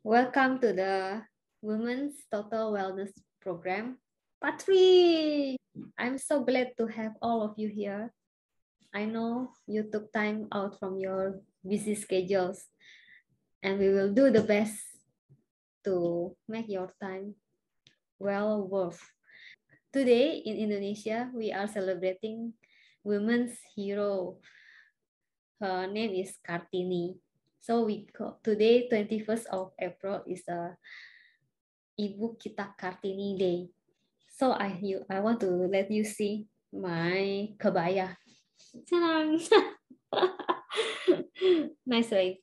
Welcome to the Women's Total Wellness Program. Patri, I'm so glad to have all of you here. I know you took time out from your busy schedules, and we will do the best to make your time well worth. Today in Indonesia, we are celebrating Women's Hero. Her name is Kartini. So we call, today, 21st of April, is a Ibu Kita Kartini Day. So I you I want to let you see my kebaya. nice, way.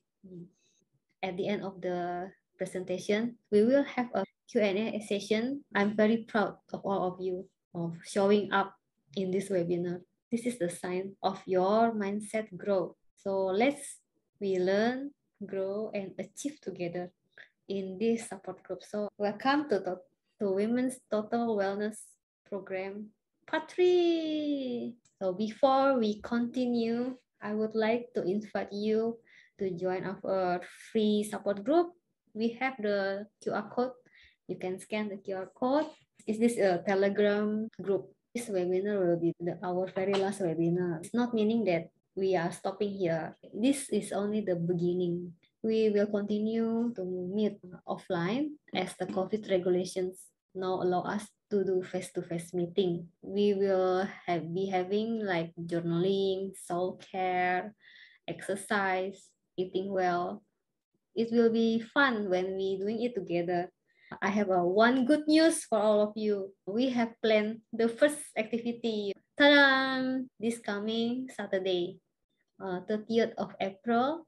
At the end of the presentation, we will have a Q&A session. I'm very proud of all of you of showing up in this webinar. This is the sign of your mindset growth. So let's we learn, grow, and achieve together in this support group. So welcome to, the, to Women's Total Wellness Program, part three. So before we continue, I would like to invite you to join our free support group. We have the QR code. You can scan the QR code. Is this a Telegram group? This webinar will be the, our very last webinar. It's not meaning that we are stopping here. This is only the beginning. We will continue to meet offline as the COVID regulations now allow us to do face-to-face meeting. We will have be having like journaling, soul care, exercise, eating well. It will be fun when we doing it together. I have a one good news for all of you. We have planned the first activity. Ta-da! This coming Saturday, uh, 30th of April,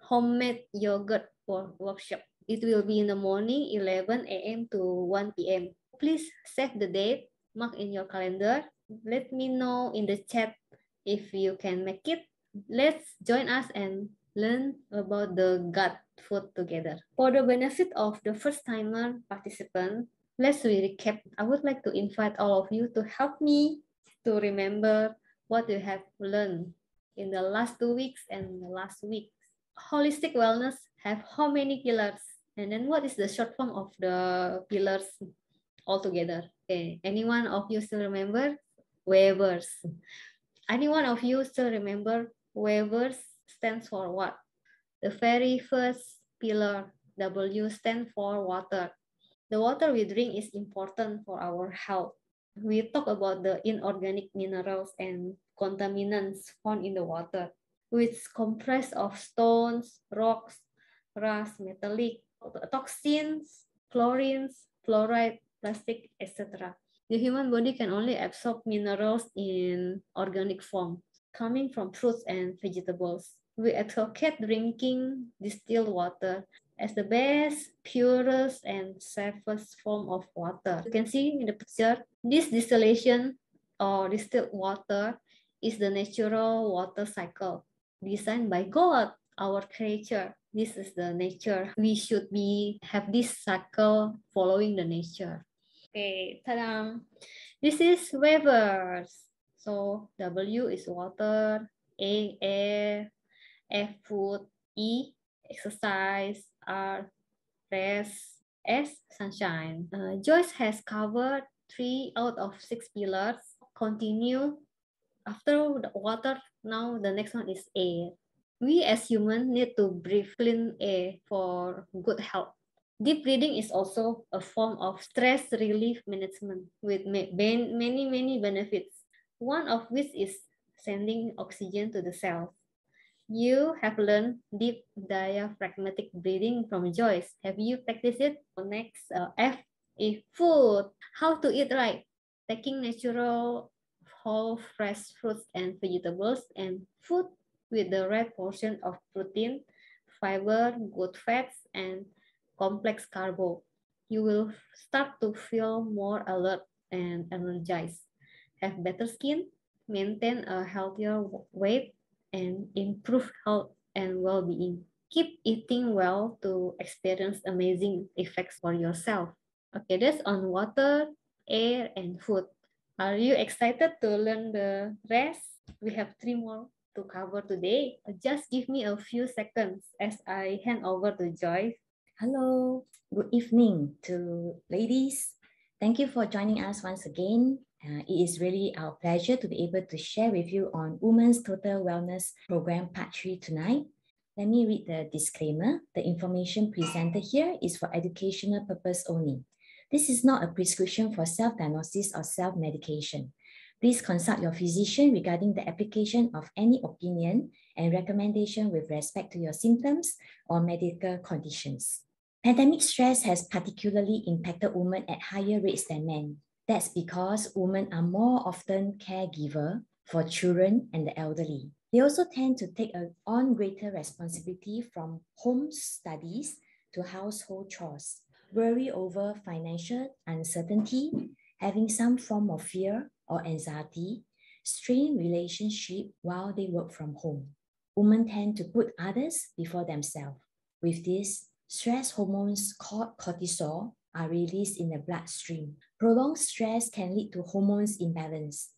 homemade yogurt for workshop. It will be in the morning, 11 a.m. to 1 p.m. Please save the date, mark in your calendar. Let me know in the chat if you can make it. Let's join us and learn about the gut food together. For the benefit of the first-timer participant, let's recap. I would like to invite all of you to help me to remember what you have learned in the last two weeks and the last week. Holistic wellness have how many pillars? And then what is the short form of the pillars altogether? Okay, anyone of you still remember? WAFERS. Anyone of you still remember WAFERS stands for what? The very first pillar, W stand for water. The water we drink is important for our health. We talk about the inorganic minerals and contaminants found in the water, which comprise of stones, rocks, rust, metallic, toxins, chlorines, fluoride, plastic, etc. The human body can only absorb minerals in organic form, coming from fruits and vegetables. We advocate drinking distilled water as the best, purest, and safest form of water. You can see in the picture, this distillation or distilled water is the natural water cycle designed by God, our creator. This is the nature. We should be have this cycle following the nature. Okay, ta-da! This is WAFERS. So W is water, A air, F food, E exercise, R rest, S sunshine. Uh, Joyce has covered three out of six pillars. Continue after the water, now the next one is air. We as humans need to breathe clean air for good health. Deep breathing is also a form of stress relief management with many, many benefits. One of which is sending oxygen to the cells. You have learned deep diaphragmatic breathing from Joyce. Have you practiced it? Next, uh, F is food. How to eat right? Taking natural whole fresh fruits and vegetables, and food with the right portion of protein, fiber, good fats, and complex carbo. You will start to feel more alert and energized, have better skin, maintain a healthier weight, and improve health and well-being. Keep eating well to experience amazing effects for yourself. Okay, that's on water, air, and food. Are you excited to learn the rest? We have three more to cover today. Just give me a few seconds as I hand over to Joy. Hello, good evening to ladies. Thank you for joining us once again. Uh, it is really our pleasure to be able to share with you on Women's Total Wellness Program Part 3 tonight. Let me read the disclaimer. The information presented here is for educational purpose only. This is not a prescription for self-diagnosis or self-medication. Please consult your physician regarding the application of any opinion and recommendation with respect to your symptoms or medical conditions. Pandemic stress has particularly impacted women at higher rates than men. That's because women are more often caregiver for children and the elderly. They also tend to take on greater responsibility from home studies to household chores, worry over financial uncertainty, having some form of fear or anxiety, strain relationship while they work from home. Women tend to put others before themselves. With this, stress hormones called cortisol are released in the bloodstream. Prolonged stress can lead to hormones imbalance.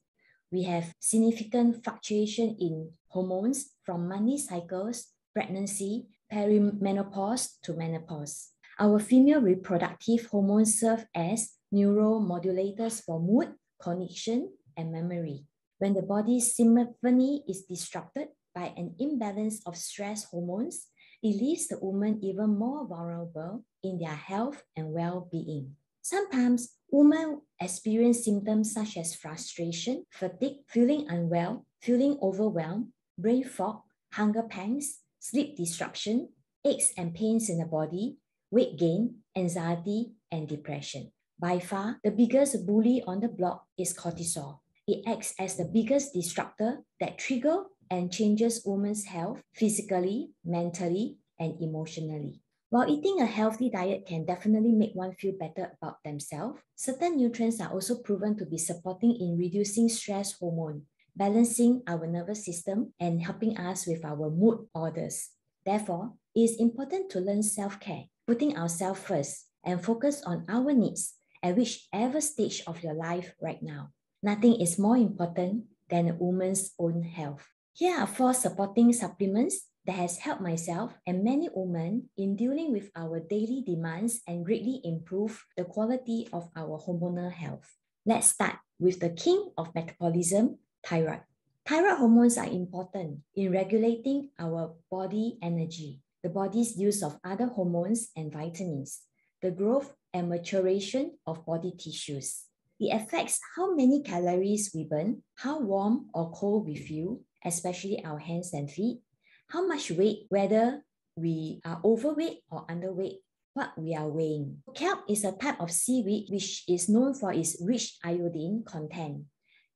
We have significant fluctuation in hormones from monthly cycles, pregnancy, perimenopause to menopause. Our female reproductive hormones serve as neuromodulators for mood, cognition, and memory. When the body's symphony is disrupted by an imbalance of stress hormones, it leaves the woman even more vulnerable in their health and well-being. Sometimes women experience symptoms such as frustration, fatigue, feeling unwell, feeling overwhelmed, brain fog, hunger pangs, sleep disruption, aches and pains in the body, weight gain, anxiety, and depression. By far, the biggest bully on the block is cortisol. It acts as the biggest disruptor that trigger and changes women's health physically, mentally, and emotionally. While eating a healthy diet can definitely make one feel better about themselves, certain nutrients are also proven to be supporting in reducing stress hormone, balancing our nervous system, and helping us with our mood orders. Therefore, it is important to learn self-care, putting ourselves first, and focus on our needs at whichever stage of your life right now. Nothing is more important than a woman's own health. Here are four supporting supplements that has helped myself and many women in dealing with our daily demands and greatly improve the quality of our hormonal health. Let's start with the king of metabolism, thyroid. Thyroid hormones are important in regulating our body energy, the body's use of other hormones and vitamins, the growth and maturation of body tissues. It affects how many calories we burn, how warm or cold we feel, especially our hands and feet, how much weight, whether we are overweight or underweight, what we are weighing. Kelp is a type of seaweed which is known for its rich iodine content.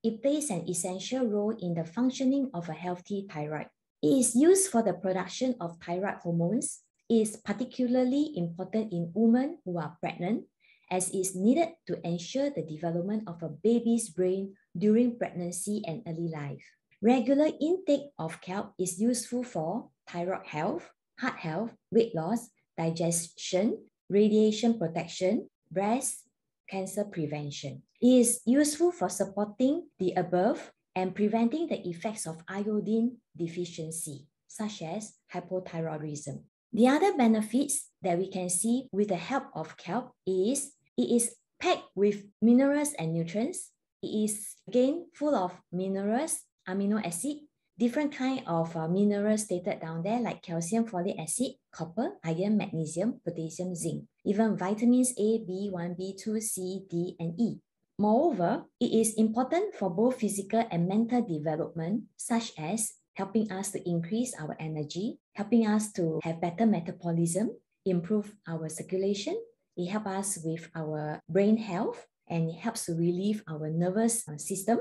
It plays an essential role in the functioning of a healthy thyroid. It is used for the production of thyroid hormones, is particularly important in women who are pregnant as is needed to ensure the development of a baby's brain during pregnancy and early life. Regular intake of kelp is useful for thyroid health, heart health, weight loss, digestion, radiation protection, breast cancer prevention. It is useful for supporting the above and preventing the effects of iodine deficiency, such as hypothyroidism. The other benefits that we can see with the help of kelp is it is packed with minerals and nutrients. It is again full of minerals, amino acid, different kind of uh, minerals stated down there like calcium, folic acid, copper, iron, magnesium, potassium, zinc, even vitamins A, B1, B2, C, D, and E. Moreover, it is important for both physical and mental development, such as helping us to increase our energy, helping us to have better metabolism, improve our circulation. It helps us with our brain health and it helps to relieve our nervous uh, system.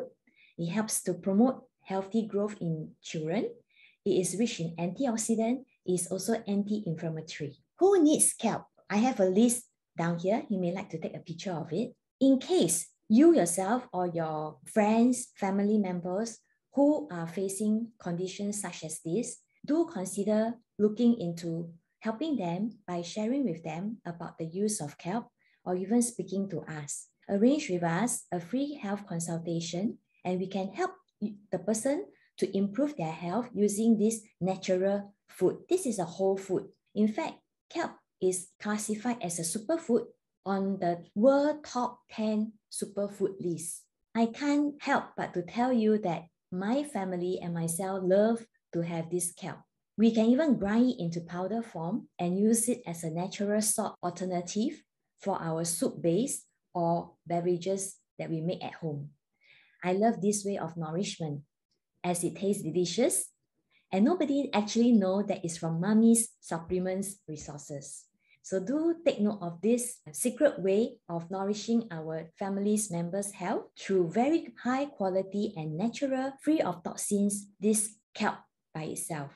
It helps to promote healthy growth in children. It is rich in antioxidant. It is also anti-inflammatory. Who needs kelp? I have a list down here. You may like to take a picture of it. In case you yourself or your friends, family members who are facing conditions such as this, do consider looking into helping them by sharing with them about the use of kelp or even speaking to us. Arrange with us a free health consultation and we can help the person to improve their health using this natural food. This is a whole food. In fact, kelp is classified as a superfood on the world top 10 superfood list. I can't help but to tell you that my family and myself love to have this kelp. We can even grind it into powder form and use it as a natural salt alternative for our soup base or beverages that we make at home. I love this way of nourishment as it tastes delicious and nobody actually know that it's from mommy's supplements resources. So do take note of this secret way of nourishing our family's members' health through very high quality and natural, free of toxins, this kelp by itself.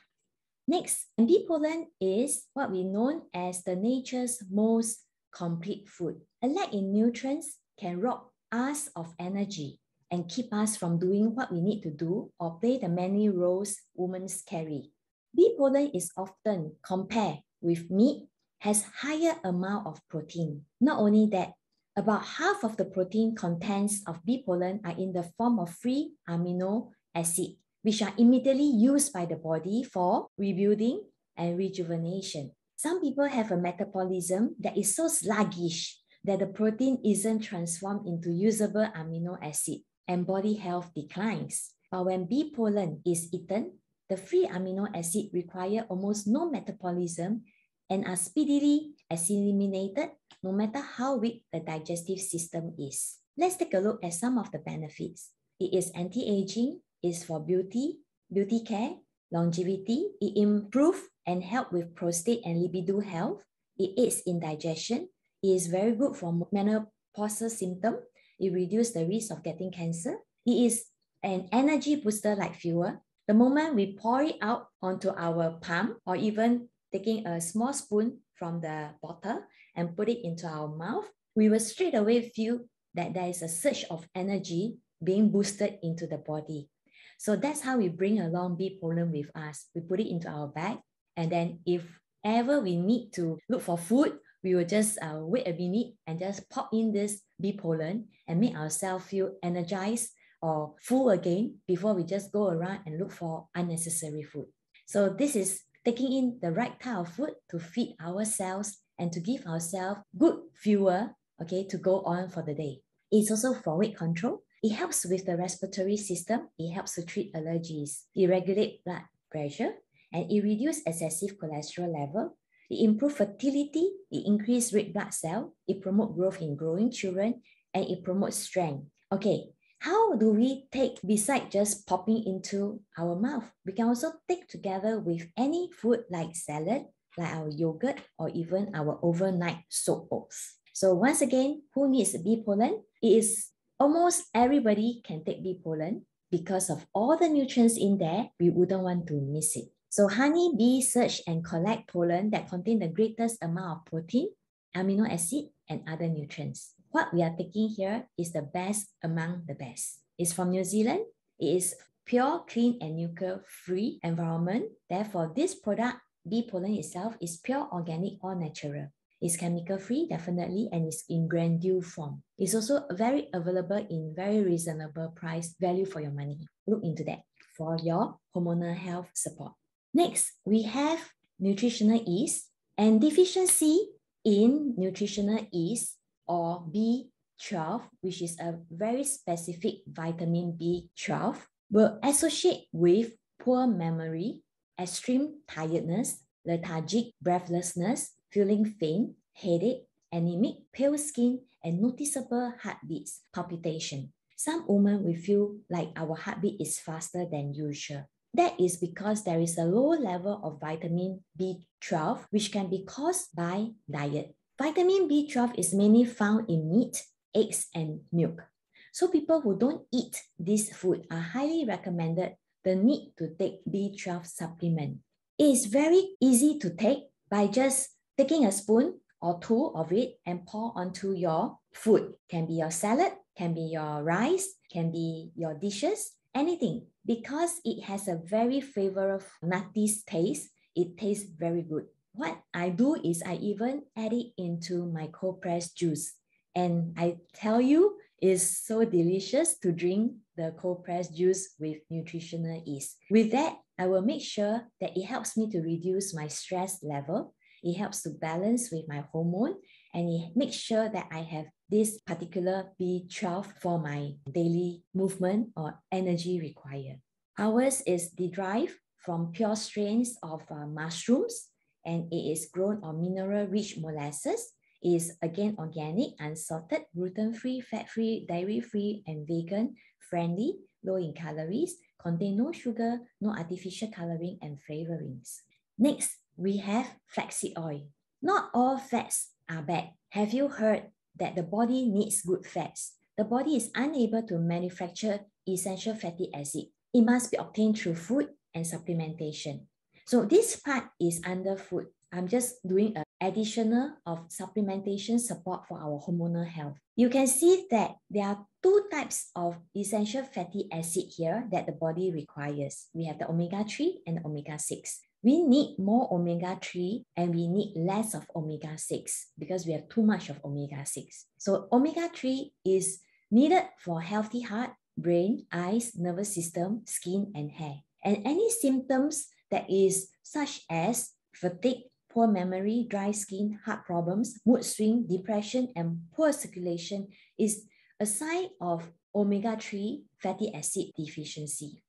Next, bee pollen is what we know as the nature's most complete food. A lack in nutrients can rob us of energy and keep us from doing what we need to do or play the many roles women carry. Bee pollen is often compared with meat has higher amount of protein. Not only that, about half of the protein contents of bee pollen are in the form of free amino acid, which are immediately used by the body for rebuilding and rejuvenation. Some people have a metabolism that is so sluggish that the protein isn't transformed into usable amino acid and body health declines. But when bee pollen is eaten, the free amino acid require almost no metabolism and are speedily eliminated no matter how weak the digestive system is. Let's take a look at some of the benefits. It is anti-aging, is for beauty, beauty care, longevity. It improves and help with prostate and libido health. It aids in digestion. It is very good for menopausal symptom. It reduces the risk of getting cancer. It is an energy booster like fuel. The moment we pour it out onto our palm or even taking a small spoon from the bottle and put it into our mouth, we will straight away feel that there is a surge of energy being boosted into the body. So that's how we bring along bee pollen with us. We put it into our bag, and then if ever we need to look for food, we will just uh, wait a minute and just pop in this bee pollen and make ourselves feel energized or full again before we just go around and look for unnecessary food. So this is taking in the right type of food to feed ourselves and to give ourselves good fuel, okay, to go on for the day. It's also for weight control. It helps with the respiratory system. It helps to treat allergies. It regulates blood pressure and it reduces excessive cholesterol level. It improves fertility. It increases red blood cell. It promotes growth in growing children and it promotes strength. Okay, how do we take beside just popping into our mouth? We can also take together with any food like salad, like our yogurt, or even our overnight soap oats. So once again, who needs bee pollen? It is almost everybody can take bee pollen because of all the nutrients in there, we wouldn't want to miss it. So honey bee search and collect pollen that contain the greatest amount of protein, amino acid, and other nutrients what we are taking here is the best among the best. It's from New Zealand. It is pure, clean, and nuclear-free environment. Therefore, this product, bee pollen itself, is pure, organic, or natural. It's chemical-free, definitely, and it's in granule form. It's also very available in very reasonable price, value for your money. Look into that for your hormonal health support. Next, we have nutritional yeast and deficiency in nutritional yeast or B12, which is a very specific vitamin B12, will associate with poor memory, extreme tiredness, lethargic breathlessness, feeling faint, headache, anemic, pale skin, and noticeable heartbeats, palpitation. Some women will feel like our heartbeat is faster than usual. That is because there is a low level of vitamin B12, which can be caused by diet. Vitamin B12 is mainly found in meat, eggs, and milk. So people who don't eat this food are highly recommended the need to take B12 supplement. It is very easy to take by just taking a spoon or two of it and pour onto your food. Can be your salad, can be your rice, can be your dishes, anything. Because it has a very favorable nutty taste, it tastes very good what I do is I even add it into my cold pressed juice. And I tell you, it's so delicious to drink the cold pressed juice with nutritional yeast. With that, I will make sure that it helps me to reduce my stress level. It helps to balance with my hormone and it makes sure that I have this particular B12 for my daily movement or energy required. Ours is derived from pure strains of uh, mushrooms and it is grown on mineral-rich molasses. It is again organic, unsalted, gluten-free, fat-free, dairy-free, and vegan-friendly, low in calories, contain no sugar, no artificial coloring and flavorings. Next, we have flaxseed oil. Not all fats are bad. Have you heard that the body needs good fats? The body is unable to manufacture essential fatty acid. It must be obtained through food and supplementation. So this part is under food. I'm just doing an additional of supplementation support for our hormonal health. You can see that there are two types of essential fatty acid here that the body requires. We have the omega-3 and omega-6 we need more omega-3 and we need less of omega-6 because we have too much of omega-6. So omega-3 is needed for healthy heart, brain, eyes, nervous system, skin, and hair. And any symptoms that is such as fatigue, poor memory, dry skin, heart problems, mood swing, depression, and poor circulation is a sign of omega-3 fatty acid deficiency.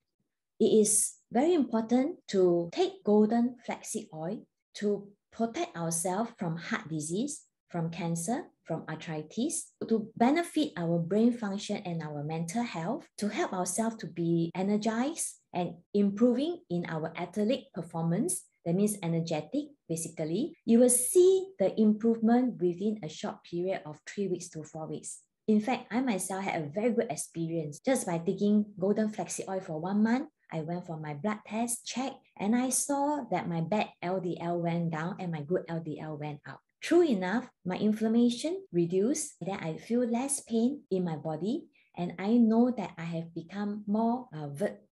It is very important to take golden flaxseed oil to protect ourselves from heart disease, from cancer, from arthritis, to benefit our brain function and our mental health, to help ourselves to be energized and improving in our athletic performance. That means energetic, basically. You will see the improvement within a short period of three weeks to four weeks. In fact, I myself had a very good experience just by taking golden flaxseed oil for one month I went for my blood test, check, and I saw that my bad LDL went down and my good LDL went up. True enough, my inflammation reduced, then I feel less pain in my body, and I know that I have become more uh,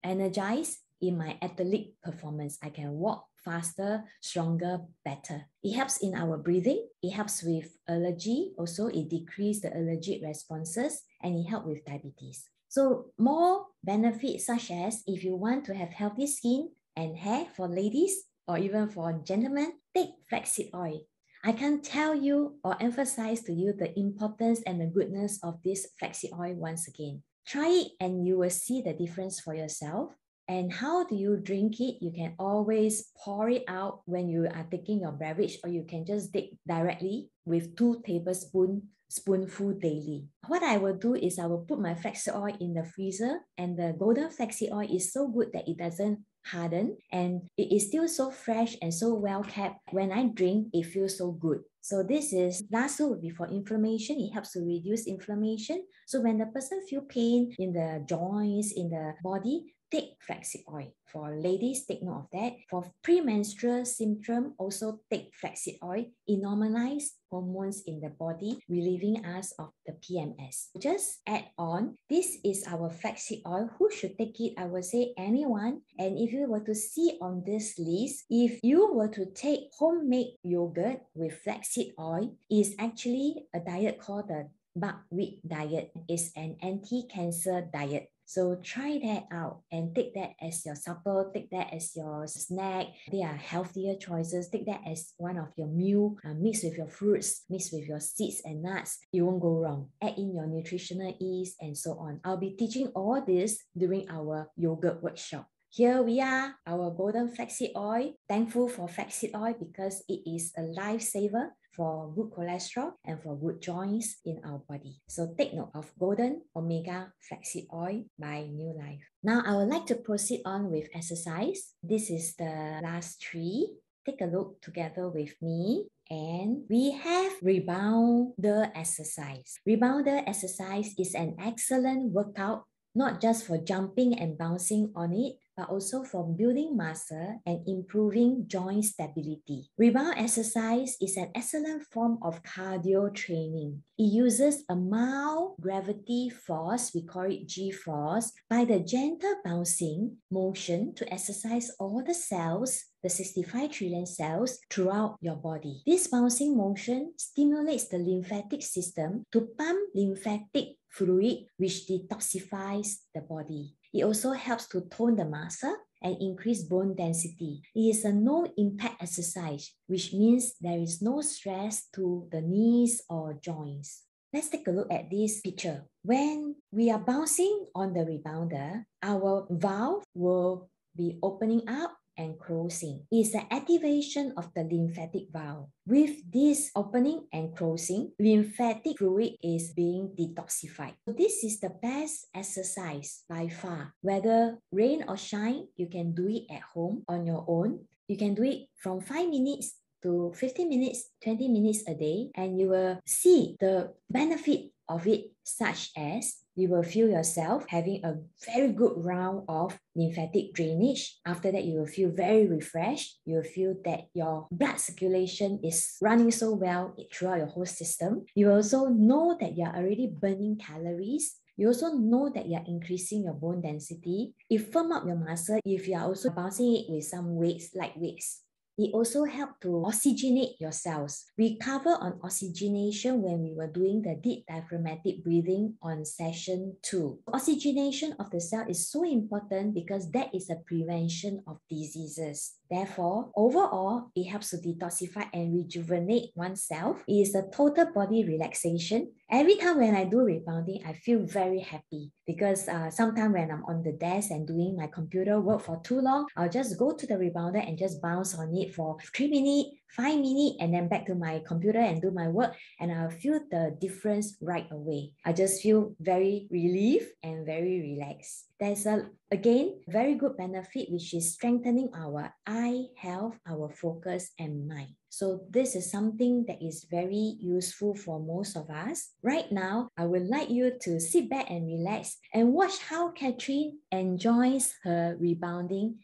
energized in my athletic performance. I can walk faster, stronger, better. It helps in our breathing. It helps with allergy. Also, it decreases the allergic responses and it helps with diabetes. So more benefits such as if you want to have healthy skin and hair for ladies or even for gentlemen, take flaxseed oil. I can tell you or emphasize to you the importance and the goodness of this flaxseed oil once again. Try it and you will see the difference for yourself. And how do you drink it? You can always pour it out when you are taking your beverage, or you can just take directly with two tablespoons spoonful daily. What I will do is I will put my flaxseed oil in the freezer and the golden flaxseed oil is so good that it doesn't harden and it is still so fresh and so well kept. When I drink, it feels so good. So this is last would be for inflammation. It helps to reduce inflammation. So when the person feel pain in the joints, in the body, take flaxseed oil. For ladies, take note of that. For premenstrual symptom, also take flaxseed oil. It normalizes hormones in the body, relieving us of the PMS. Just add on, this is our flaxseed oil. Who should take it? I would say anyone. And if you were to see on this list, if you were to take homemade yogurt with flaxseed oil, is actually a diet called the Budwig diet. It's an anti-cancer diet. So try that out and take that as your supper, take that as your snack. They are healthier choices. Take that as one of your meal, uh, mix with your fruits, mix with your seeds and nuts. You won't go wrong. Add in your nutritional yeast and so on. I'll be teaching all this during our yogurt workshop. Here we are, our golden flaxseed oil. Thankful for flaxseed oil because it is a lifesaver for good cholesterol and for good joints in our body. So take note of golden omega flaxseed oil by New Life. Now I would like to proceed on with exercise. This is the last three. Take a look together with me and we have rebounder exercise. Rebounder exercise is an excellent workout not just for jumping and bouncing on it, but also for building muscle and improving joint stability. Rebound exercise is an excellent form of cardio training. It uses a mild gravity force, we call it G force, by the gentle bouncing motion to exercise all the cells the 65 trillion cells throughout your body. This bouncing motion stimulates the lymphatic system to pump lymphatic fluid which detoxifies the body. It also helps to tone the muscle and increase bone density. It is a no impact exercise, which means there is no stress to the knees or joints. Let's take a look at this picture. When we are bouncing on the rebounder, our valve will be opening up and closing. is the activation of the lymphatic valve. With this opening and closing, lymphatic fluid is being detoxified. So this is the best exercise by far. Whether rain or shine, you can do it at home on your own. You can do it from 5 minutes to 15 minutes, 20 minutes a day, and you will see the benefit of it, such as you will feel yourself having a very good round of lymphatic drainage. After that, you will feel very refreshed. You will feel that your blood circulation is running so well throughout your whole system. You also know that you are already burning calories you also know that you're increasing your bone density. You firm up your muscle if you are also bouncing it with some weights, light weights. It also helps to oxygenate your cells. We cover on oxygenation when we were doing the deep diaphragmatic breathing on session two. Oxygenation of the cell is so important because that is a prevention of diseases. Therefore, overall, it helps to detoxify and rejuvenate oneself. It is a total body relaxation. Every time when I do rebounding, I feel very happy because uh, sometimes when I'm on the desk and doing my computer work for too long, I'll just go to the rebounder and just bounce on it for three minutes, five minutes, and then back to my computer and do my work. And I'll feel the difference right away. I just feel very relieved and very relaxed. There's a, again, very good benefit, which is strengthening our eye health, our focus, and mind. So this is something that is very useful for most of us. Right now, I would like you to sit back and relax and watch how Catherine enjoys her rebounding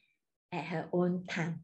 at her own time.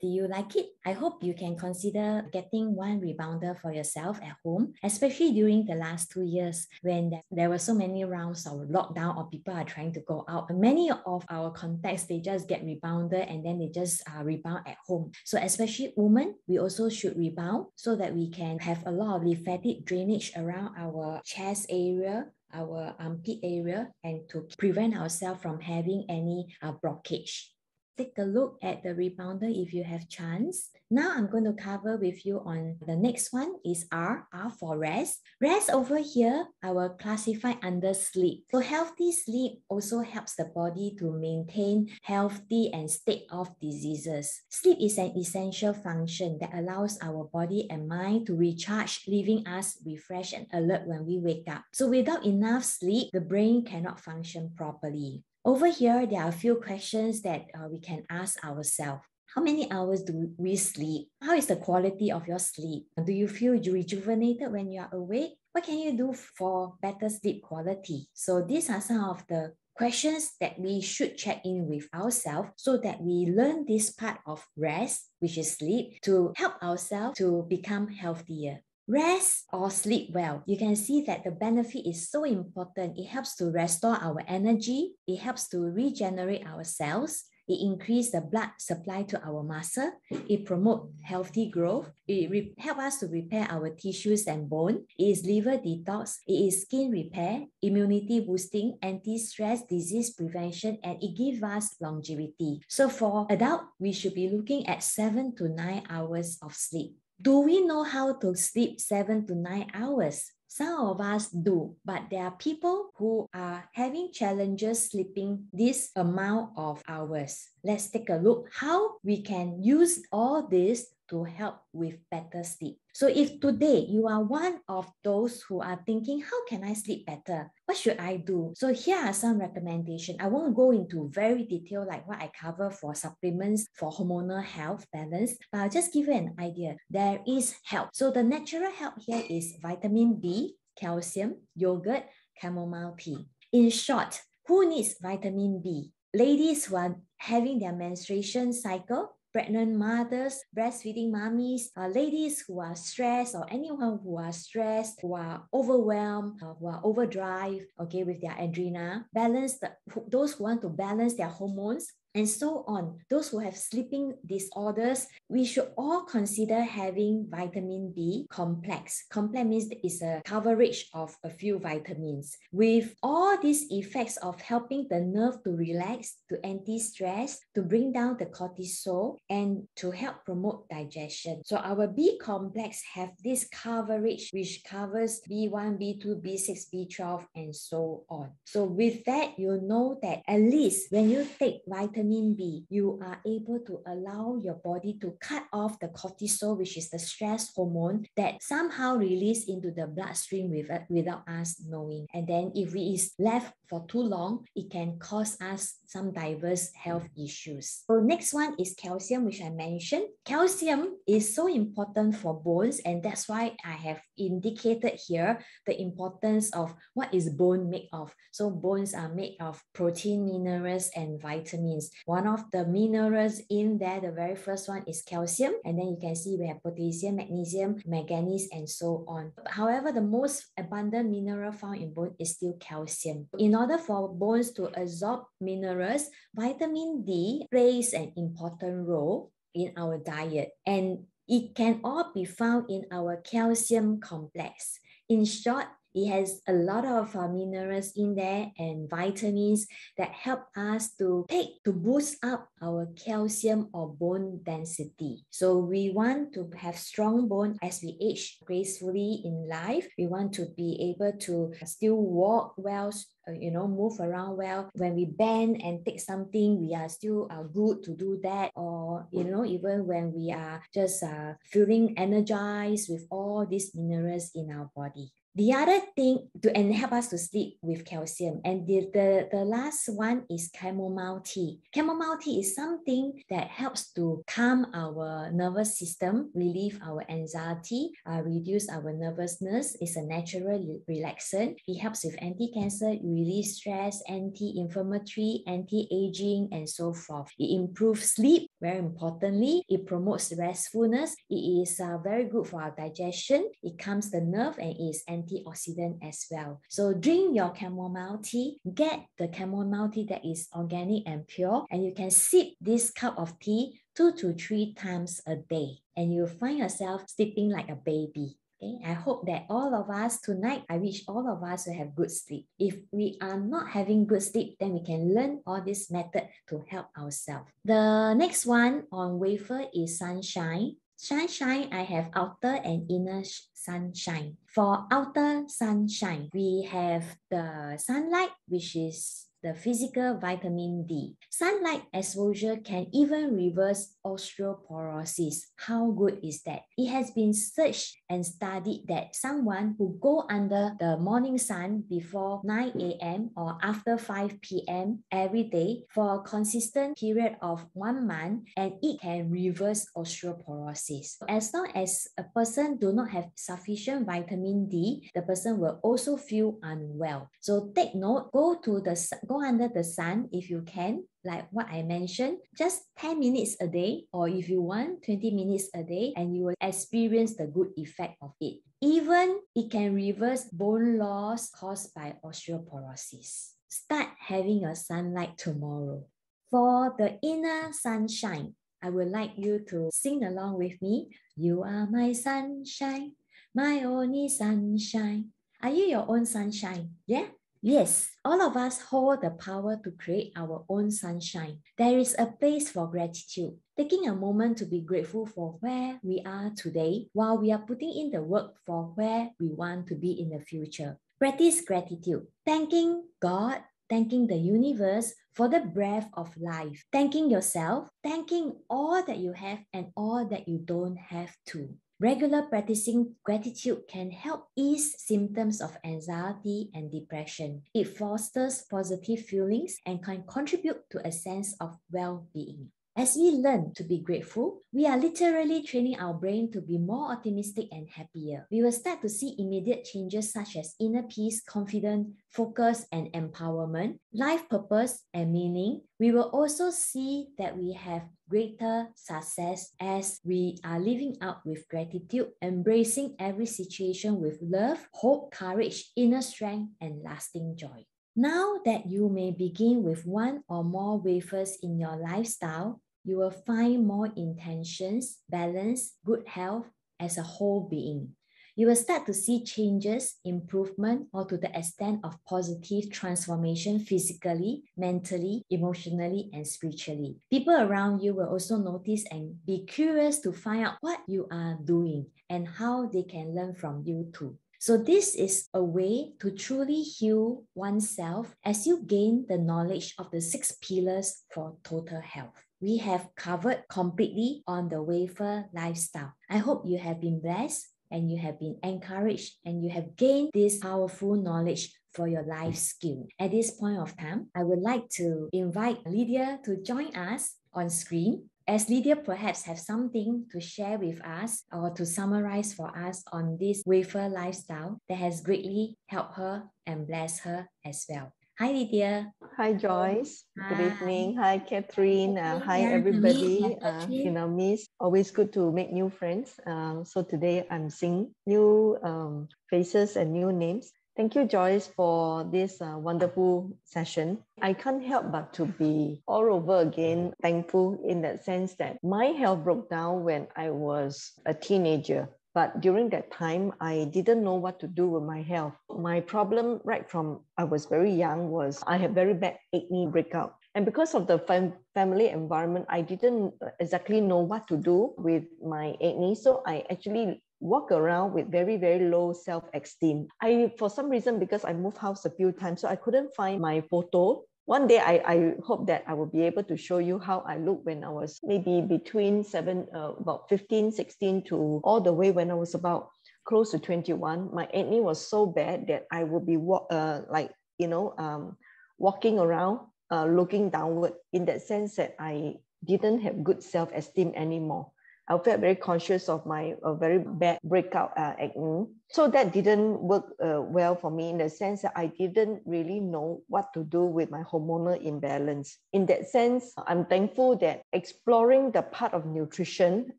Do you like it? I hope you can consider getting one rebounder for yourself at home, especially during the last two years when there were so many rounds of lockdown or people are trying to go out. Many of our contacts, they just get rebounded and then they just uh, rebound at home. So especially women, we also should rebound so that we can have a lot of lymphatic drainage around our chest area our armpit area and to prevent ourselves from having any uh, blockage take a look at the rebounder if you have chance. Now I'm going to cover with you on the next one is R, R for rest. Rest over here, I will classify under sleep. So healthy sleep also helps the body to maintain healthy and state of diseases. Sleep is an essential function that allows our body and mind to recharge, leaving us refreshed and alert when we wake up. So without enough sleep, the brain cannot function properly. Over here, there are a few questions that uh, we can ask ourselves. How many hours do we sleep? How is the quality of your sleep? Do you feel rejuvenated when you are awake? What can you do for better sleep quality? So these are some of the questions that we should check in with ourselves so that we learn this part of rest, which is sleep, to help ourselves to become healthier. Rest or sleep well. You can see that the benefit is so important. It helps to restore our energy. It helps to regenerate our cells. It increases the blood supply to our muscle. It promotes healthy growth. It re- helps us to repair our tissues and bone. It is liver detox. It is skin repair, immunity boosting, anti-stress, disease prevention, and it gives us longevity. So for adult, we should be looking at seven to nine hours of sleep. Do we know how to sleep seven to nine hours? Some of us do, but there are people who are having challenges sleeping this amount of hours. Let's take a look how we can use all this to help with better sleep. So if today you are one of those who are thinking, how can I sleep better? What should I do? So here are some recommendations. I won't go into very detail like what I cover for supplements for hormonal health balance, but I'll just give you an idea. There is help. So the natural help here is vitamin B, calcium, yogurt, chamomile tea. In short, who needs vitamin B? Ladies who are having their menstruation cycle, pregnant mothers, breastfeeding mommies, uh, ladies who are stressed or anyone who are stressed, who are overwhelmed, uh, who are overdrive, okay, with their adrenal, balance the, those who want to balance their hormones, and so on. Those who have sleeping disorders, we should all consider having vitamin B complex. Complex means it's a coverage of a few vitamins. With all these effects of helping the nerve to relax, to anti-stress, to bring down the cortisol, and to help promote digestion. So our B complex have this coverage which covers B1, B2, B6, B12, and so on. So with that, you know that at least when you take vitamin B, you are able to allow your body to cut off the cortisol, which is the stress hormone that somehow release into the bloodstream without, without us knowing. And then if it is left for too long, it can cause us some diverse health mm. issues. So next one is calcium, which I mentioned. Calcium is so important for bones, and that's why I have indicated here the importance of what is bone made of. So bones are made of protein, minerals, and vitamins. One of the minerals in there, the very first one is calcium, and then you can see we have potassium, magnesium, manganese, and so on. However, the most abundant mineral found in bone is still calcium. In order for bones to absorb minerals, vitamin D plays an important role in our diet, and it can all be found in our calcium complex. In short, it has a lot of uh, minerals in there and vitamins that help us to take to boost up our calcium or bone density. So we want to have strong bone as we age gracefully in life. We want to be able to still walk well, uh, you know, move around well. When we bend and take something, we are still uh, good to do that. Or, you know, even when we are just uh, feeling energized with all these minerals in our body. The other thing to and help us to sleep with calcium. And the, the, the last one is chamomile tea. Chamomile tea is something that helps to calm our nervous system, relieve our anxiety, uh, reduce our nervousness. It's a natural relaxant. It helps with anti-cancer, relieve stress, anti-inflammatory, anti-aging, and so forth. It improves sleep, very importantly. It promotes restfulness. It is uh, very good for our digestion. It calms the nerve and is anti antioxidant as well. So drink your chamomile tea, get the chamomile tea that is organic and pure, and you can sip this cup of tea two to three times a day, and you'll find yourself sleeping like a baby. Okay, I hope that all of us tonight, I wish all of us will have good sleep. If we are not having good sleep, then we can learn all this method to help ourselves. The next one on wafer is sunshine. Sunshine, I have outer and inner sunshine. For outer sunshine, we have the sunlight, which is the physical vitamin D. Sunlight exposure can even reverse osteoporosis. How good is that? It has been searched and studied that someone who go under the morning sun before 9 a.m. or after 5 p.m. every day for a consistent period of one month and it can reverse osteoporosis. As long as a person do not have sufficient vitamin D, the person will also feel unwell. So take note, go to the go under the sun if you can, like what I mentioned, just 10 minutes a day, or if you want, 20 minutes a day, and you will experience the good effect of it. Even it can reverse bone loss caused by osteoporosis. Start having a sunlight tomorrow. For the inner sunshine, I would like you to sing along with me. You are my sunshine, my only sunshine. Are you your own sunshine? Yeah? Yes, all of us hold the power to create our own sunshine. There is a place for gratitude. Taking a moment to be grateful for where we are today while we are putting in the work for where we want to be in the future. Practice gratitude, thanking God, thanking the universe for the breath of life, thanking yourself, thanking all that you have and all that you don't have to. Regular practicing gratitude can help ease symptoms of anxiety and depression. It fosters positive feelings and can contribute to a sense of well being. As we learn to be grateful, we are literally training our brain to be more optimistic and happier. We will start to see immediate changes such as inner peace, confidence, focus, and empowerment, life purpose, and meaning. We will also see that we have greater success as we are living out with gratitude, embracing every situation with love, hope, courage, inner strength, and lasting joy. Now that you may begin with one or more WAFERS in your lifestyle, you will find more intentions, balance, good health as a whole being. You will start to see changes, improvement, or to the extent of positive transformation physically, mentally, emotionally, and spiritually. People around you will also notice and be curious to find out what you are doing and how they can learn from you too. So, this is a way to truly heal oneself as you gain the knowledge of the six pillars for total health we have covered completely on the wafer lifestyle. I hope you have been blessed and you have been encouraged and you have gained this powerful knowledge for your life skill. At this point of time, I would like to invite Lydia to join us on screen. As Lydia perhaps have something to share with us or to summarize for us on this wafer lifestyle that has greatly helped her and blessed her as well. Hi, Lydia. Hi, Joyce. Hi. Good evening. Hi, Catherine. Uh, hi, everybody. Uh, you know, Miss, always good to make new friends. Uh, so today I'm seeing new um, faces and new names. Thank you, Joyce, for this uh, wonderful session. I can't help but to be all over again thankful in that sense that my health broke down when I was a teenager. But during that time, I didn't know what to do with my health. My problem, right from I was very young, was I had very bad acne breakout. And because of the fam- family environment, I didn't exactly know what to do with my acne. So I actually walk around with very very low self-esteem i for some reason because i moved house a few times so i couldn't find my photo one day I, I hope that I will be able to show you how I looked when I was maybe between seven, uh, about 15, 16 to all the way when I was about close to 21. My acne was so bad that I would be walk, uh, like, you know, um, walking around, uh, looking downward in that sense that I didn't have good self-esteem anymore. I felt very conscious of my uh, very bad breakout uh, acne. So that didn't work uh, well for me in the sense that I didn't really know what to do with my hormonal imbalance. In that sense, I'm thankful that exploring the part of nutrition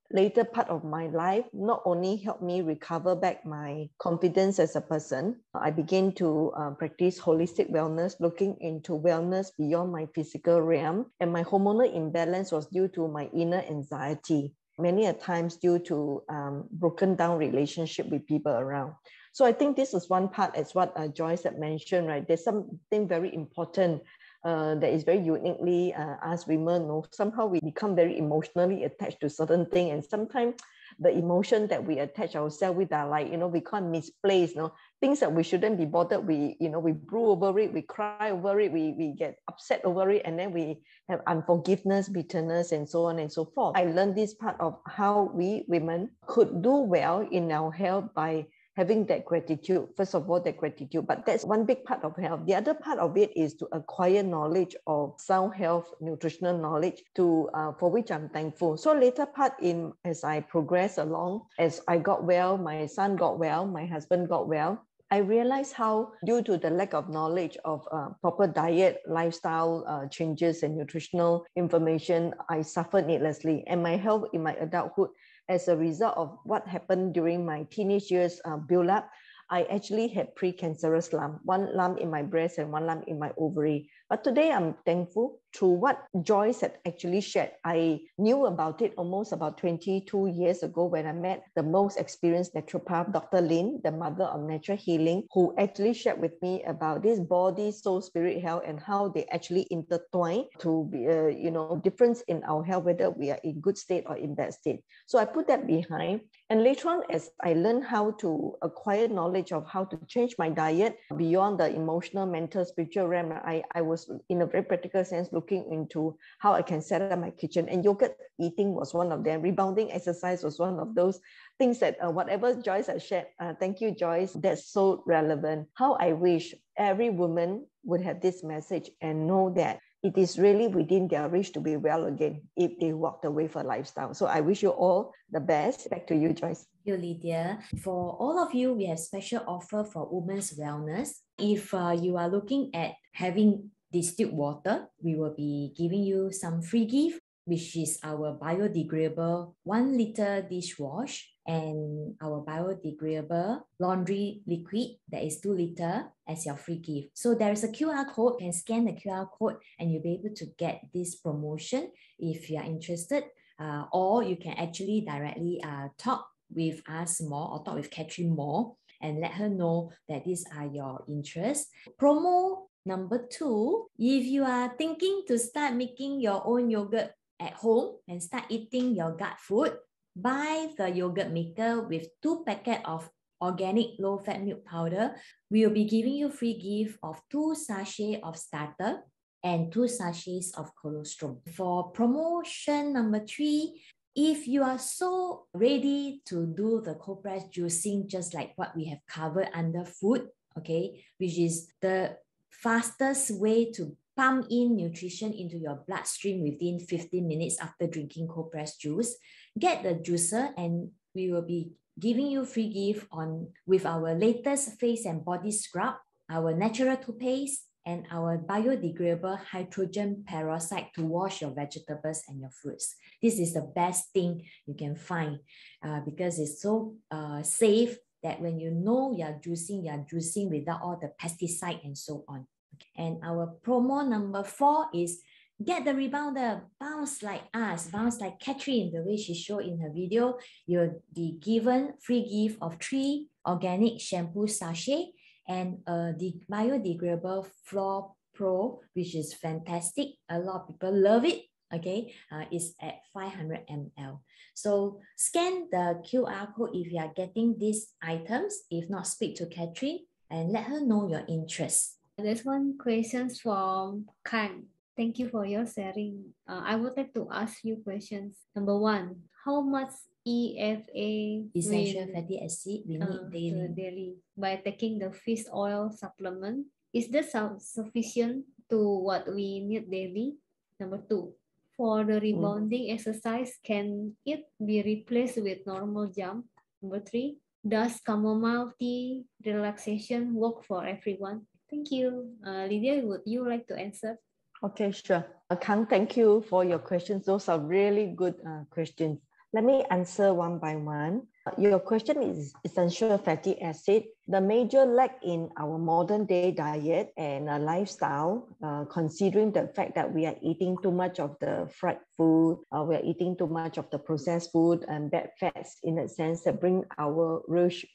later part of my life not only helped me recover back my confidence as a person, I began to uh, practice holistic wellness, looking into wellness beyond my physical realm. And my hormonal imbalance was due to my inner anxiety many a times due to um, broken down relationship with people around. So I think this is one part as what uh, Joyce had mentioned, right? There's something very important uh, that is very uniquely uh, us women, you know, somehow we become very emotionally attached to certain thing and sometimes the emotion that we attach ourselves with are like, you know, we can't misplace, you know, things that we shouldn't be bothered. We, you know, we brew over it, we cry over it, we, we get upset over it, and then we have unforgiveness, bitterness, and so on and so forth. I learned this part of how we women could do well in our health by having that gratitude. First of all, that gratitude, but that's one big part of health. The other part of it is to acquire knowledge of sound health, nutritional knowledge, to uh, for which I'm thankful. So later part in as I progress along, as I got well, my son got well, my husband got well. I realized how, due to the lack of knowledge of uh, proper diet, lifestyle uh, changes, and nutritional information, I suffered needlessly. And my health in my adulthood as a result of what happened during my teenage years uh, build up, I actually had precancerous lump, one lump in my breast and one lump in my ovary. But today I'm thankful through what Joyce had actually shared. I knew about it almost about 22 years ago when I met the most experienced naturopath, Dr. Lin, the mother of natural healing, who actually shared with me about this body, soul, spirit health and how they actually intertwine to be, uh, you know, difference in our health, whether we are in good state or in bad state. So I put that behind. And later on, as I learned how to acquire knowledge of how to change my diet beyond the emotional, mental, spiritual realm, I, I was in a very practical sense looking into how I can set up my kitchen. And yogurt eating was one of them. Rebounding exercise was one of those things that uh, whatever Joyce has shared, uh, thank you, Joyce, that's so relevant. How I wish every woman would have this message and know that it is really within their reach to be well again if they walked away for lifestyle. So I wish you all the best. Back to you, Joyce. Thank you, Lydia. For all of you, we have special offer for women's wellness. If uh, you are looking at having distilled water, we will be giving you some free gift, which is our biodegradable one liter dishwash and our biodegradable laundry liquid that is two liter as your free gift. So there is a QR code, you can scan the QR code and you'll be able to get this promotion if you are interested. Uh, or you can actually directly uh, talk with us more or talk with Catherine more and let her know that these are your interests. Promo number two, if you are thinking to start making your own yogurt at home and start eating your gut food, buy the yogurt maker with two packet of organic low-fat milk powder. We will be giving you free gift of two sachet of starter and two sachets of colostrum. For promotion number three, if you are so ready to do the cold press juicing, just like what we have covered under food, okay, which is the fastest way to pump in nutrition into your bloodstream within 15 minutes after drinking cold press juice, get the juicer and we will be giving you free gift on with our latest face and body scrub, our natural toothpaste, and our biodegradable hydrogen peroxide to wash your vegetables and your fruits. This is the best thing you can find uh, because it's so uh, safe that when you know you're juicing, you're juicing without all the pesticide and so on. And our promo number four is get the rebounder, bounce like us, bounce like Catherine, the way she showed in her video. You'll be given free gift of three organic shampoo sachet and a de- biodegradable Floor Pro, which is fantastic. A lot of people love it. Okay, uh, it's at 500 ml. So scan the QR code if you are getting these items. If not, speak to Catherine and let her know your interest. There's one question from Kang. Thank you for your sharing. Uh, I would like to ask you questions. Number one, how much EFA essential fatty acid we need uh, daily. daily by taking the fish oil supplement is this sufficient to what we need daily? Number two, for the mm. rebounding exercise, can it be replaced with normal jump? Number three, does chamomile tea relaxation work for everyone? Thank you. Uh, Lydia, would you like to answer? Okay, sure. Uh, Kang, thank you for your questions. Those are really good uh, questions. Let me answer one by one. Your question is essential fatty acid. The major lack in our modern day diet and uh, lifestyle, uh, considering the fact that we are eating too much of the fried food, uh, we are eating too much of the processed food and bad fats in a sense that bring our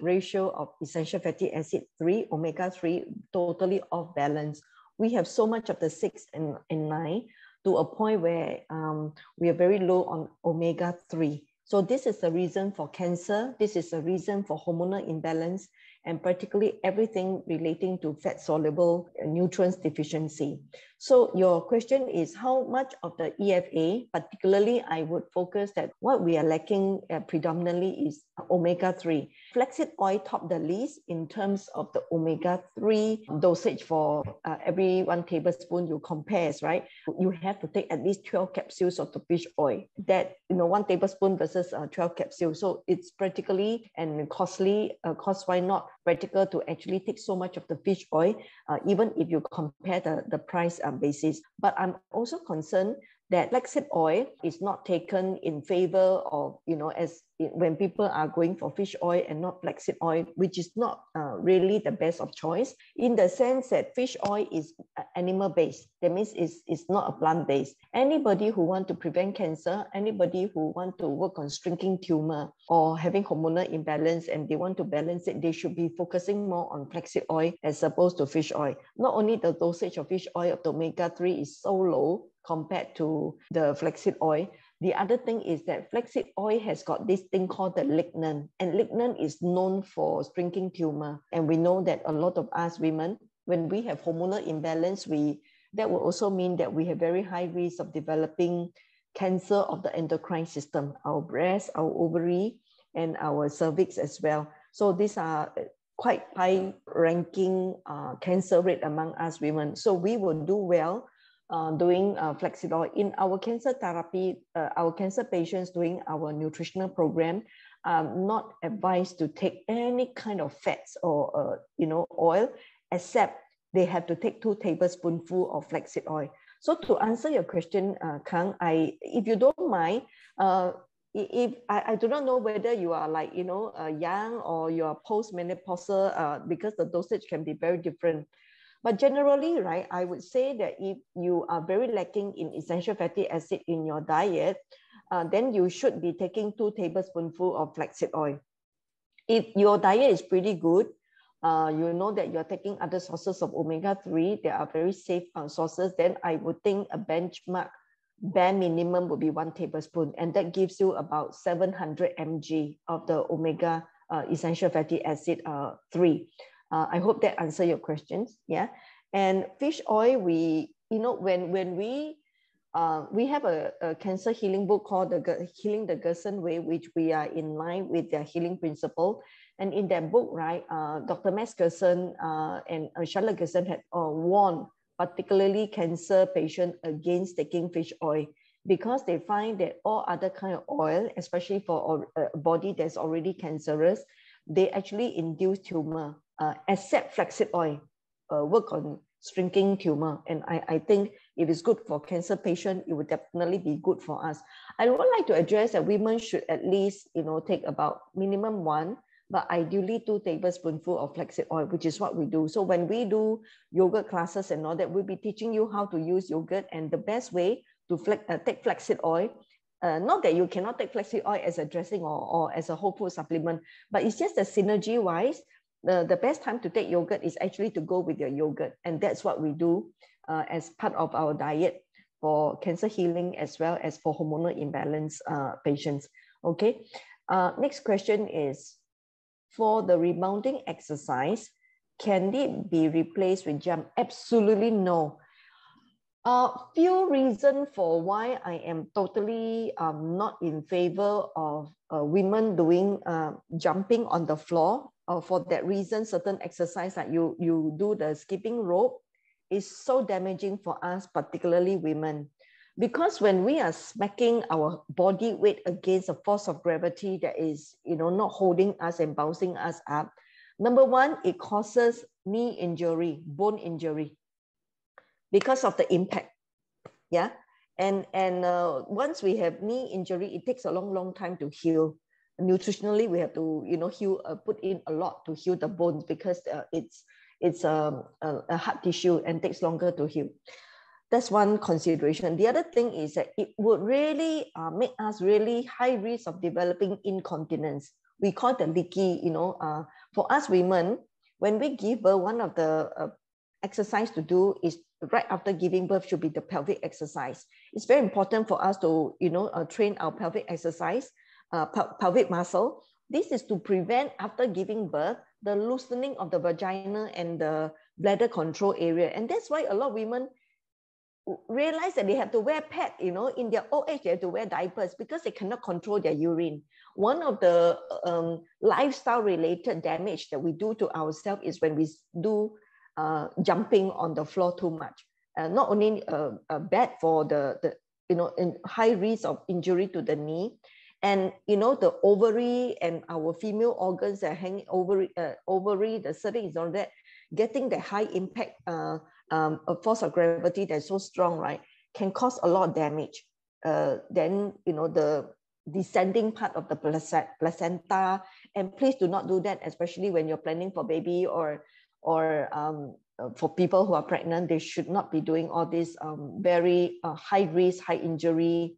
ratio of essential fatty acid 3, omega 3, totally off balance. We have so much of the 6 and, and 9 to a point where um, we are very low on omega 3. So this is the reason for cancer. This is the reason for hormonal imbalance and particularly everything relating to fat soluble uh, nutrients deficiency. So your question is how much of the EFA, particularly I would focus that what we are lacking uh, predominantly is omega-3. Flaxseed oil top the list in terms of the omega-3 dosage for uh, every one tablespoon you compare, right? You have to take at least 12 capsules of the fish oil. That, you know, one tablespoon versus uh, 12 capsules. So it's practically and costly, uh, cost why not practical to actually take so much of the fish oil, uh, even if you compare the, the price uh, basis. But I'm also concerned that flaxseed oil is not taken in favor of, you know, as when people are going for fish oil and not flaxseed oil, which is not uh, really the best of choice, in the sense that fish oil is uh, animal based. That means it's, it's not a plant based. Anybody who want to prevent cancer, anybody who want to work on shrinking tumor or having hormonal imbalance and they want to balance it, they should be focusing more on flaxseed oil as opposed to fish oil. Not only the dosage of fish oil of the omega-3 is so low, compared to the flaxseed oil. The other thing is that flaxseed oil has got this thing called the lignan, and lignan is known for shrinking tumor. And we know that a lot of us women, when we have hormonal imbalance, we that will also mean that we have very high risk of developing cancer of the endocrine system, our breast, our ovary, and our cervix as well. So these are quite high ranking uh, cancer rate among us women. So we will do well doing uh, oil. In our cancer therapy, uh, our cancer patients doing our nutritional program, um, not advised to take any kind of fats or uh, you know oil, except they have to take two tablespoonful of flaxseed oil. So to answer your question, uh, Kang, I if you don't mind, uh, if I, I do not know whether you are like you know uh, young or you are postmenopausal, uh, because the dosage can be very different. But generally, right, I would say that if you are very lacking in essential fatty acid in your diet, uh, then you should be taking two tablespoonful of flaxseed oil. If your diet is pretty good, uh, you know that you're taking other sources of omega-3, they are very safe uh, sources, then I would think a benchmark bare minimum would be one tablespoon, and that gives you about 700 mg of the omega uh, essential fatty acid uh, 3. Uh, I hope that answer your questions. Yeah. And fish oil, we, you know, when, when we, uh, we have a, a cancer healing book called the Healing the Gerson Way, which we are in line with their healing principle. And in that book, right, uh, Dr. Max Gerson uh, and uh, Charlotte Gerson had uh, warned particularly cancer patients against taking fish oil because they find that all other kind of oil, especially for a body that's already cancerous, they actually induce tumor uh, except flaxseed oil, uh, work on shrinking tumor. And I, I think if it's good for cancer patient, it would definitely be good for us. I would like to address that women should at least, you know, take about minimum one, but ideally two tablespoonful of flaxseed oil, which is what we do. So when we do yogurt classes and all that, we'll be teaching you how to use yogurt and the best way to uh, take flaxseed oil uh, not that you cannot take flaxseed oil as a dressing or, or as a whole food supplement, but it's just the synergy wise the, the best time to take yogurt is actually to go with your yogurt. And that's what we do uh, as part of our diet for cancer healing as well as for hormonal imbalance uh, patients. Okay. Uh, next question is for the rebounding exercise, can it be replaced with jump? Absolutely no. A uh, few reasons for why I am totally um, not in favor of uh, women doing uh, jumping on the floor uh, for that reason, certain exercise that you, you do the skipping rope is so damaging for us, particularly women. Because when we are smacking our body weight against a force of gravity that is, you know, not holding us and bouncing us up, number one, it causes knee injury, bone injury, because of the impact. Yeah. And, and uh, once we have knee injury, it takes a long, long time to heal nutritionally we have to you know heal uh, put in a lot to heal the bones because uh, it's it's um, a, a hard tissue and takes longer to heal. That's one consideration. The other thing is that it would really uh, make us really high risk of developing incontinence. We call the leaky you know uh, for us women when we give birth one of the uh, exercise to do is right after giving birth should be the pelvic exercise. It's very important for us to you know uh, train our pelvic exercise uh, pelvic muscle. This is to prevent after giving birth, the loosening of the vagina and the bladder control area. And that's why a lot of women realize that they have to wear pad, you know, in their old age, they have to wear diapers because they cannot control their urine. One of the um, lifestyle related damage that we do to ourselves is when we do uh, jumping on the floor too much. Uh, not only uh, uh, bad for the, the, you know, in high risk of injury to the knee, and you know the ovary and our female organs that hang ovary, uh, ovary, the cervix, all that, getting the high impact uh, um, force of gravity that's so strong, right? can cause a lot of damage. Uh, then, you know, the descending part of the placenta, and please do not do that, especially when you're planning for baby or, or um, uh, for people who are pregnant, they should not be doing all this um, very uh, high risk, high injury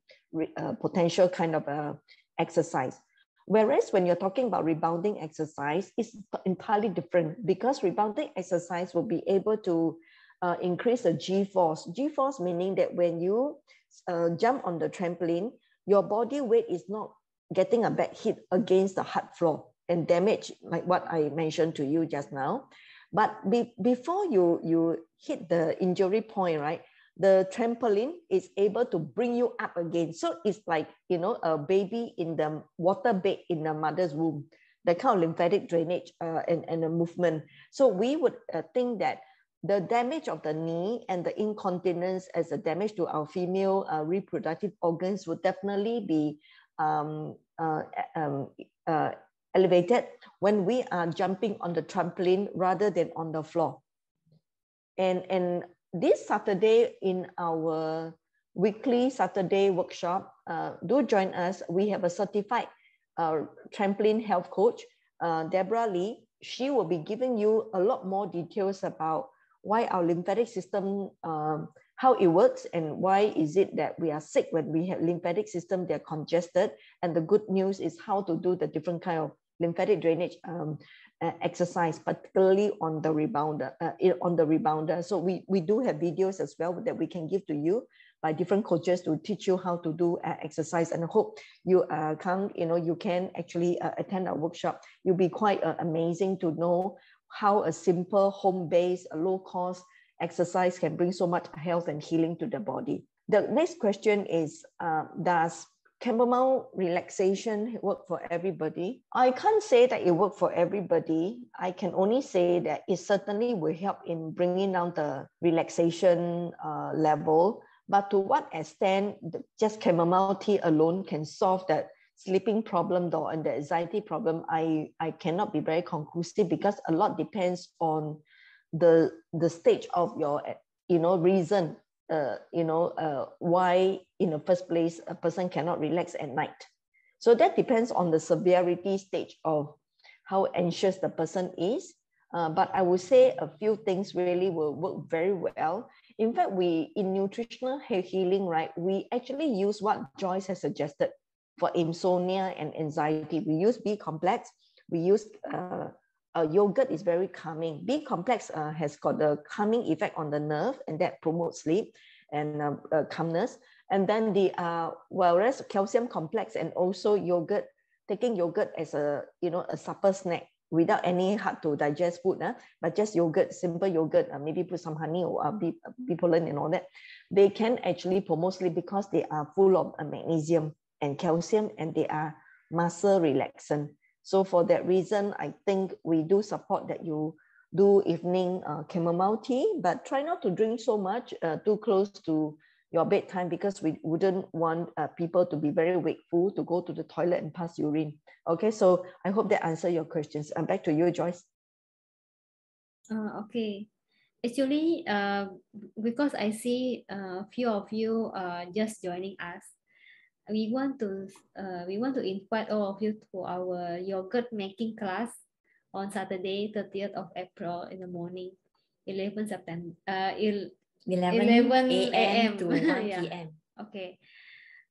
uh, potential kind of uh, exercise. Whereas when you're talking about rebounding exercise, it's entirely different because rebounding exercise will be able to uh, increase the G-force. G-force meaning that when you uh, jump on the trampoline, your body weight is not getting a back hit against the hard floor and damage like what I mentioned to you just now. But be, before you, you hit the injury point, right, the trampoline is able to bring you up again. So it's like, you know, a baby in the water bed in the mother's womb, the kind of lymphatic drainage uh, and, and the movement. So we would uh, think that the damage of the knee and the incontinence as a damage to our female uh, reproductive organs would definitely be um, uh, um, uh, elevated when we are jumping on the trampoline rather than on the floor. And, and this Saturday in our weekly Saturday workshop, uh, do join us. We have a certified uh, trampoline health coach, uh, Deborah Lee. She will be giving you a lot more details about why our lymphatic system, um, how it works and why is it that we are sick when we have lymphatic system, they're congested. And the good news is how to do the different kind of lymphatic drainage um, exercise, particularly on the rebounder, uh, on the rebounder. So we, we do have videos as well that we can give to you by different coaches to teach you how to do uh, exercise. And I hope you uh, come, you know, you can actually uh, attend our workshop. You'll be quite uh, amazing to know how a simple home-based, low-cost exercise can bring so much health and healing to the body. The next question is, uh, does chamomile relaxation work for everybody? I can't say that it worked for everybody. I can only say that it certainly will help in bringing down the relaxation uh, level. But to what extent just chamomile tea alone can solve that sleeping problem though and the anxiety problem, I, I cannot be very conclusive because a lot depends on the the stage of your you know reason uh, you know, uh, why in the first place a person cannot relax at night. So that depends on the severity stage of how anxious the person is. Uh, but I would say a few things really will work very well. In fact, we in nutritional healing, right, we actually use what Joyce has suggested for insomnia and anxiety. We use B complex. We use uh, uh, yogurt is very calming. B complex uh, has got the calming effect on the nerve and that promotes sleep and uh, uh, calmness. And then the uh, whereas calcium complex and also yogurt, taking yogurt as a you know a supper snack without any hard to digest food, uh, but just yogurt, simple yogurt, uh, maybe put some honey or uh, pollen and all that, they can actually promote sleep because they are full of uh, magnesium and calcium and they are muscle relaxant. So for that reason, I think we do support that you do evening uh, chamomile tea, but try not to drink so much uh, too close to your bedtime because we wouldn't want uh, people to be very wakeful to go to the toilet and pass urine. Okay, so I hope that answer your questions. I'm back to you, Joyce. Uh, okay. Actually, uh, because I see a uh, few of you uh, just joining us, we want to uh, we want to invite all of you to our yogurt making class on Saturday, 30th of April in the morning, 11 September. Uh, 11, 11 a.m. to 1 yeah. p.m. Okay.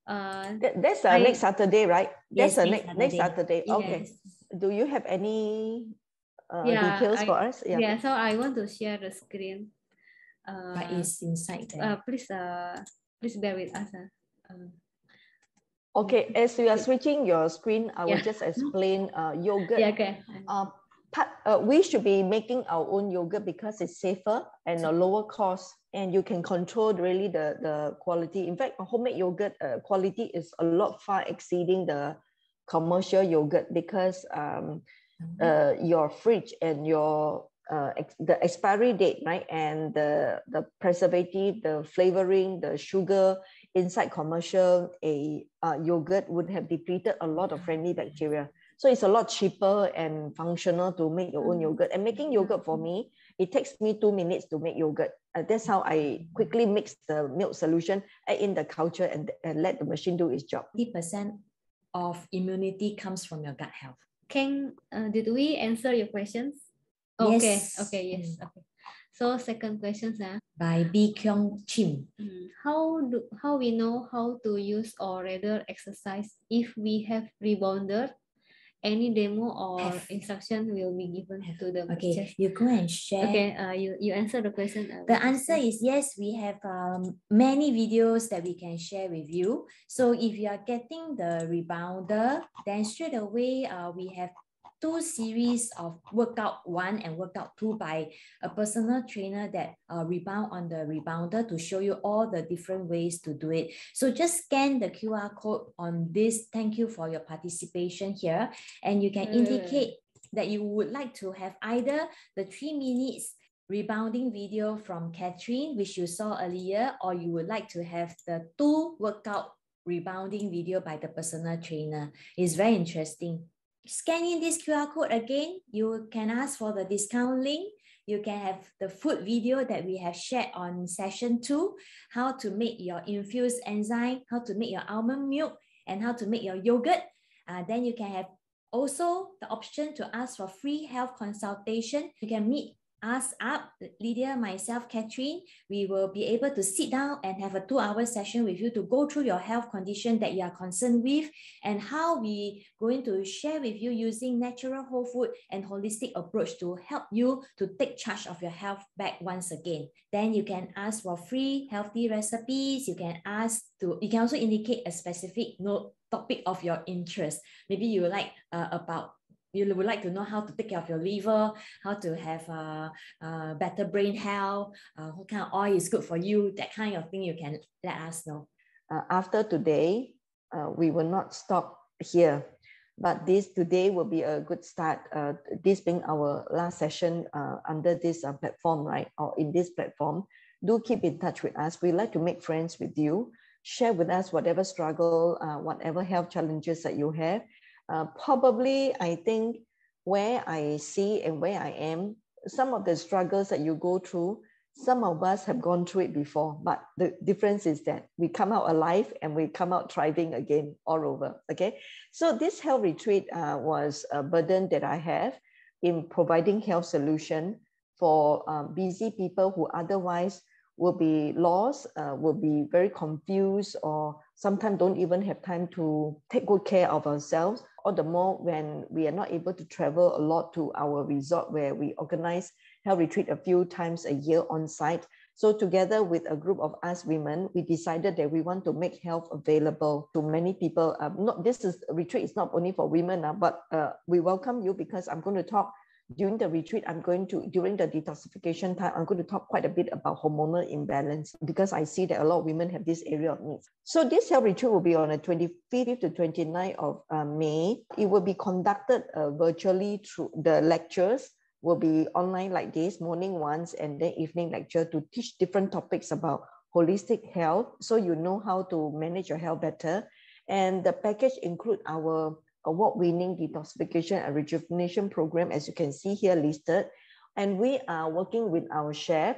Uh, that, that's uh, I, next Saturday, right? That's yes, uh, next, next Saturday. Okay. Yes. Do you have any uh, yeah, details I, for us? Yeah. yeah, so I want to share the screen. Uh, but it's inside there. Uh, please, uh, please bear with us. Uh. uh Okay, as we are switching your screen, I will just explain uh, yogurt. Yeah, okay. Uh, part, uh, we should be making our own yogurt because it's safer and a lower cost and you can control really the, the quality. In fact, homemade yogurt uh, quality is a lot far exceeding the commercial yogurt because um, mm-hmm. uh, your fridge and your uh, ex the expiry date, right? And the, the preservative, the flavoring, the sugar inside commercial a uh, yogurt would have depleted a lot of friendly bacteria. So it's a lot cheaper and functional to make your own mm. yogurt. And making yogurt for me It takes me two minutes to make yogurt. Uh, that's how I quickly mix the milk solution, add in the culture, and, and let the machine do its job. 50% of immunity comes from your gut health. Can uh, did we answer your questions? Okay, okay, yes, okay. So second question, uh, by B Kyung Chim. Mm, how do how we know how to use or rather exercise if we have rebounder any demo or have. instruction will be given have. to the okay teachers. you go and share okay uh, you you answer the question uh, the answer is yes we have um, many videos that we can share with you so if you are getting the rebounder then straight away uh, we have two series of workout one and workout two by a personal trainer that uh, rebound on the rebounder to show you all the different ways to do it. So just scan the QR code on this. Thank you for your participation here. And you can mm. indicate that you would like to have either the three minutes rebounding video from Catherine, which you saw earlier, or you would like to have the two workout rebounding video by the personal trainer. It's very interesting scanning this QR code again, you can ask for the discount link. You can have the food video that we have shared on session two, how to make your infused enzyme, how to make your almond milk, and how to make your yogurt. Uh, then you can have also the option to ask for free health consultation. You can meet us up, Lydia, myself, Catherine, we will be able to sit down and have a two hour session with you to go through your health condition that you are concerned with and how we going to share with you using natural whole food and holistic approach to help you to take charge of your health back once again. Then you can ask for free healthy recipes. You can ask to, you can also indicate a specific note topic of your interest. Maybe you like uh, about you would like to know how to take care of your liver, how to have a, a better brain health, uh, what kind of oil is good for you, that kind of thing you can let us know. Uh, after today, uh, we will not stop here, but this today will be a good start. Uh, this being our last session uh, under this uh, platform, right, or in this platform, do keep in touch with us. We like to make friends with you. Share with us whatever struggle, whatever health challenges that you have uh, probably, I think where I see and where I am, some of the struggles that you go through, some of us have gone through it before, but the difference is that we come out alive and we come out thriving again all over. Okay. So this health retreat uh, was a burden that I have in providing health solution for uh, busy people who otherwise will be lost, uh, will be very confused, or sometimes don't even have time to take good care of ourselves. All the more when we are not able to travel a lot to our resort where we organize health retreat a few times a year on site. So together with a group of us women, we decided that we want to make health available to many people. Um, not this is retreat is not only for women, uh, but uh, we welcome you because I'm going to talk during the retreat, I'm going to, during the detoxification time, I'm going to talk quite a bit about hormonal imbalance because I see that a lot of women have this area of needs. So this health retreat will be on the 25th to 29th of uh, May. It will be conducted uh, virtually through the lectures will be online like this, morning ones and then evening lecture to teach different topics about holistic health. So you know how to manage your health better. And the package include our award-winning detoxification and rejuvenation program, as you can see here listed. And we are working with our chef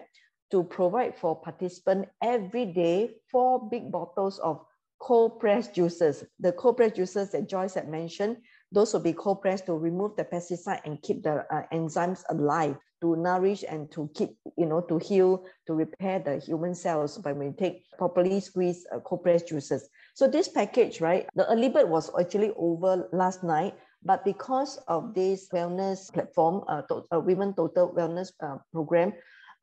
to provide for participants every day four big bottles of cold pressed juices. The cold pressed juices that Joyce had mentioned, those will be cold pressed to remove the pesticide and keep the uh, enzymes alive to nourish and to keep, you know, to heal, to repair the human cells by when we take properly squeezed uh, cold pressed juices. So this package, right, the early bird was actually over last night, but because of this wellness platform, uh, to, uh Women Total Wellness uh, Program,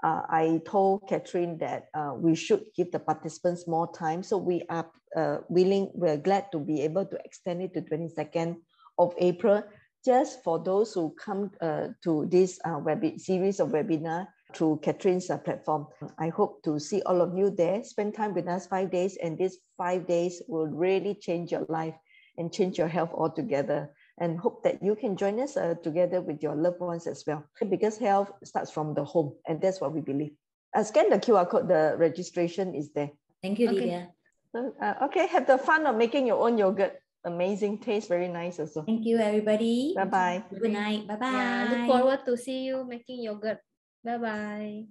uh, I told Catherine that uh, we should give the participants more time. So we are uh, willing, we're glad to be able to extend it to 22nd of April, just for those who come uh, to this uh, web series of webinar through Catherine's uh, platform. I hope to see all of you there. Spend time with us five days, and these five days will really change your life and change your health altogether and hope that you can join us uh, together with your loved ones as well. Because health starts from the home, and that's what we believe. Uh, scan the QR code, the registration is there. Thank you, Lydia. Okay. Uh, okay, have the fun of making your own yogurt. Amazing taste, very nice also. Thank you, everybody. Bye bye. Good night. Bye bye. Yeah, look forward to see you making yogurt. Bye-bye.